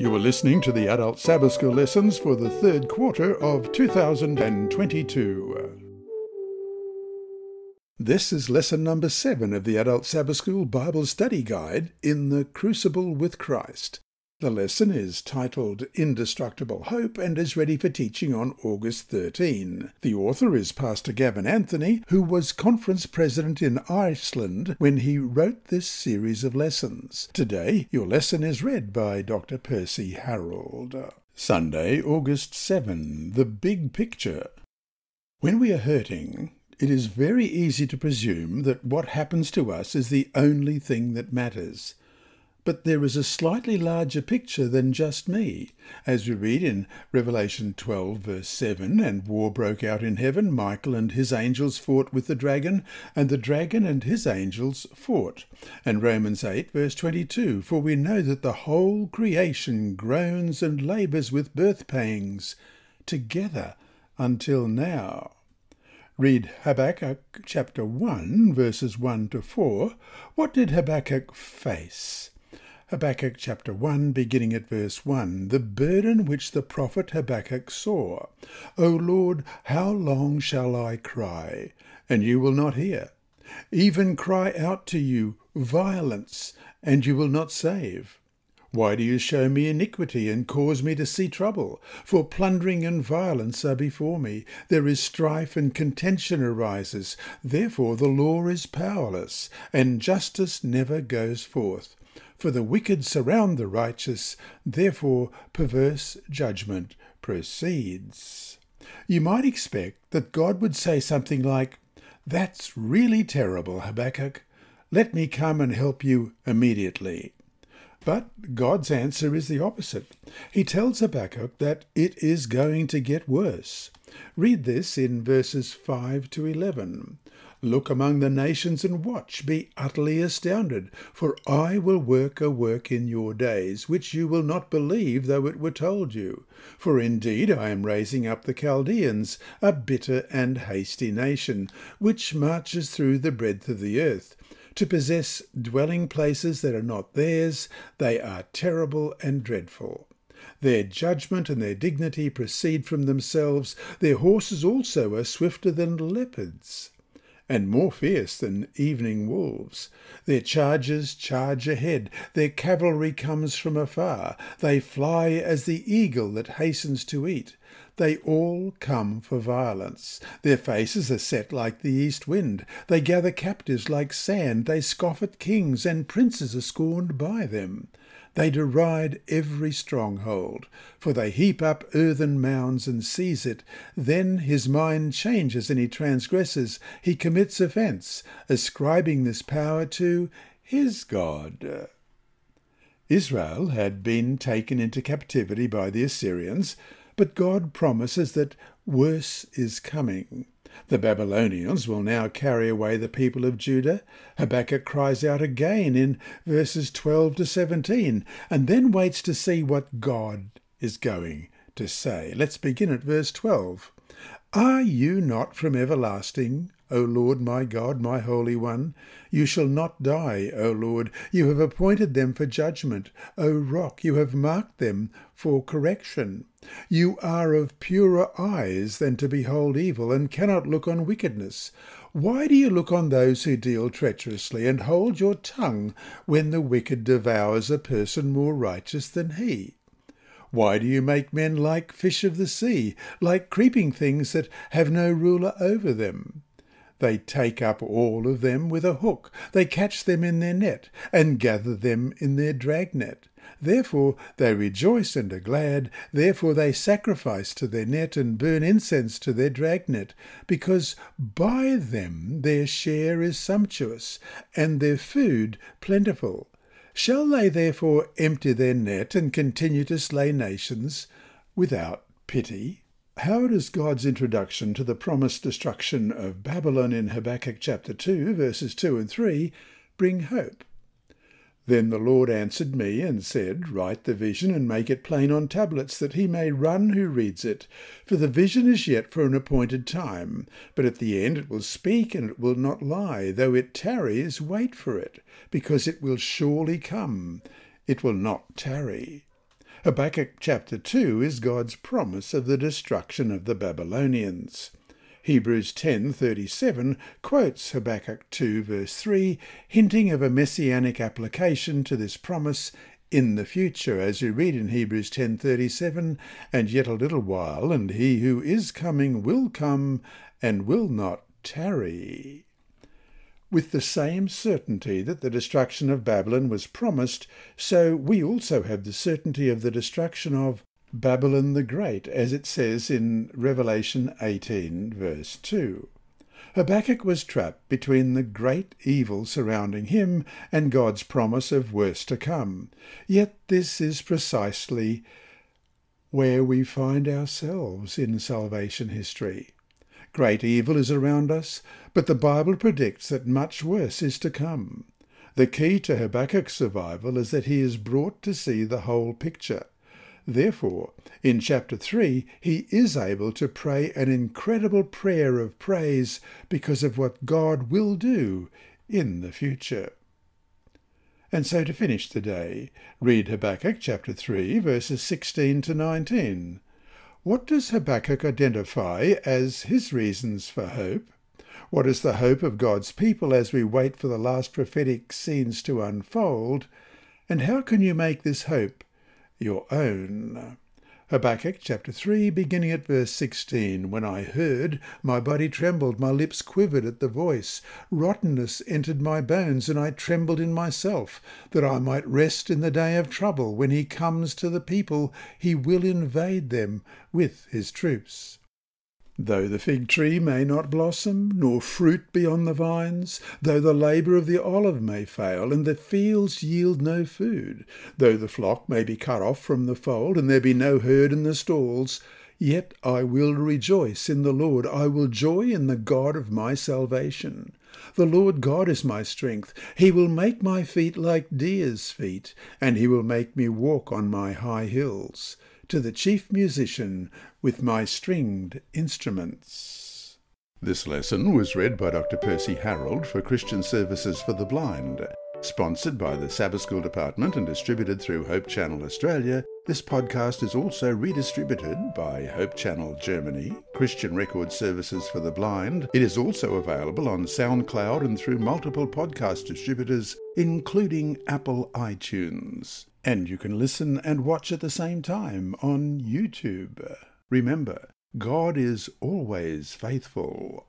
You are listening to the Adult Sabbath School lessons for the third quarter of 2022. This is lesson number seven of the Adult Sabbath School Bible Study Guide in the Crucible with Christ. The lesson is titled Indestructible Hope and is ready for teaching on August 13. The author is Pastor Gavin Anthony, who was conference president in Iceland when he wrote this series of lessons. Today, your lesson is read by Dr. Percy Harrold. Sunday, August 7. The Big Picture. When we are hurting, it is very easy to presume that what happens to us is the only thing that matters. But there is a slightly larger picture than just me. As we read in Revelation 12, verse 7, and war broke out in heaven, Michael and his angels fought with the dragon, and the dragon and his angels fought. And Romans 8, verse 22, for we know that the whole creation groans and labours with birth pangs together until now. Read Habakkuk chapter 1, verses 1 to 4. What did Habakkuk face? Habakkuk chapter 1, beginning at verse 1, the burden which the prophet Habakkuk saw. O Lord, how long shall I cry, and you will not hear? Even cry out to you violence, and you will not save. Why do you show me iniquity and cause me to see trouble? For plundering and violence are before me. There is strife and contention arises. Therefore the law is powerless, and justice never goes forth. For the wicked surround the righteous, therefore perverse judgment proceeds. You might expect that God would say something like, That's really terrible, Habakkuk. Let me come and help you immediately. But God's answer is the opposite. He tells Habakkuk that it is going to get worse. Read this in verses 5 to 11. Look among the nations and watch, be utterly astounded, for I will work a work in your days, which you will not believe though it were told you. For indeed I am raising up the Chaldeans, a bitter and hasty nation, which marches through the breadth of the earth. To possess dwelling places that are not theirs, they are terrible and dreadful. Their judgment and their dignity proceed from themselves. Their horses also are swifter than leopards and more fierce than evening wolves. Their chargers charge ahead, their cavalry comes from afar. They fly as the eagle that hastens to eat. They all come for violence. Their faces are set like the east wind. They gather captives like sand. They scoff at kings, and princes are scorned by them. They deride every stronghold, for they heap up earthen mounds and seize it. Then his mind changes and he transgresses. He commits offence, ascribing this power to his God. Israel had been taken into captivity by the Assyrians, but God promises that worse is coming. The Babylonians will now carry away the people of Judah. Habakkuk cries out again in verses 12 to 17 and then waits to see what God is going to say. Let's begin at verse 12. Are you not from everlasting, O Lord my God, my Holy One? You shall not die, O Lord. You have appointed them for judgment. O Rock, you have marked them for correction. You are of purer eyes than to behold evil, and cannot look on wickedness. Why do you look on those who deal treacherously, and hold your tongue when the wicked devours a person more righteous than he? Why do you make men like fish of the sea, like creeping things that have no ruler over them? They take up all of them with a hook, they catch them in their net, and gather them in their dragnet. Therefore they rejoice and are glad, therefore they sacrifice to their net and burn incense to their dragnet, because by them their share is sumptuous, and their food plentiful. Shall they therefore empty their net and continue to slay nations without pity? How does God's introduction to the promised destruction of Babylon in Habakkuk chapter 2, verses 2 and 3, bring hope? Then the Lord answered me and said, Write the vision and make it plain on tablets, that he may run who reads it. For the vision is yet for an appointed time, but at the end it will speak and it will not lie. Though it tarries, wait for it, because it will surely come. It will not tarry. Habakkuk chapter 2 is God's promise of the destruction of the Babylonians. Hebrews 10:37 quotes Habakkuk 2 verse 3, hinting of a messianic application to this promise in the future, as you read in Hebrews 10:37, and yet a little while, and he who is coming will come and will not tarry with the same certainty that the destruction of Babylon was promised, so we also have the certainty of the destruction of Babylon the Great, as it says in Revelation 18, verse 2. Habakkuk was trapped between the great evil surrounding him and God's promise of worse to come. Yet this is precisely where we find ourselves in salvation history. Great evil is around us, but the Bible predicts that much worse is to come. The key to Habakkuk's survival is that he is brought to see the whole picture. Therefore, in chapter 3, he is able to pray an incredible prayer of praise because of what God will do in the future. And so to finish the day, read Habakkuk chapter 3, verses 16 to 19. What does Habakkuk identify as his reasons for hope? What is the hope of God's people as we wait for the last prophetic scenes to unfold? And how can you make this hope your own? Habakkuk chapter 3, beginning at verse 16. When I heard, my body trembled, my lips quivered at the voice. Rottenness entered my bones, and I trembled in myself, that I might rest in the day of trouble. When he comes to the people, he will invade them with his troops. Though the fig tree may not blossom, nor fruit be on the vines, though the labour of the olive may fail, and the fields yield no food, though the flock may be cut off from the fold, and there be no herd in the stalls, yet I will rejoice in the Lord, I will joy in the God of my salvation. The Lord God is my strength. He will make my feet like deer's feet, and he will make me walk on my high hills to the chief musician with my stringed instruments. This lesson was read by Dr. Percy Harrold for Christian Services for the Blind. Sponsored by the Sabbath School Department and distributed through Hope Channel Australia, this podcast is also redistributed by Hope Channel Germany, Christian Record Services for the Blind. It is also available on SoundCloud and through multiple podcast distributors, including Apple iTunes. And you can listen and watch at the same time on YouTube. Remember, God is always faithful.